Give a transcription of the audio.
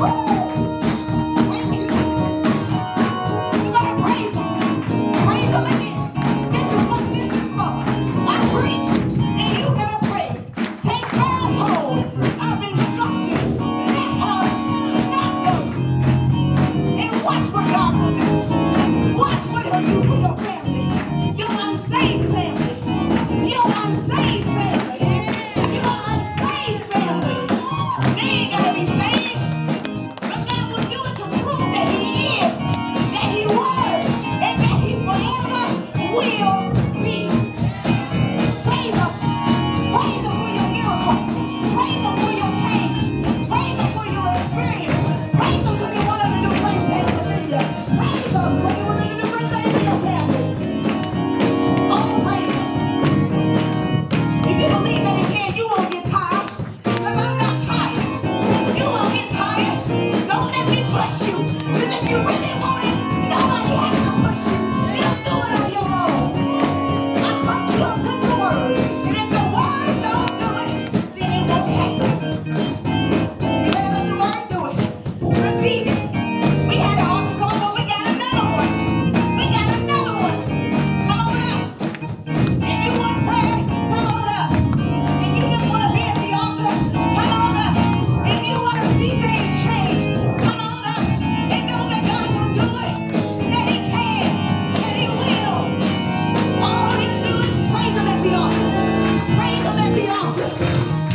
Bye. Thank you.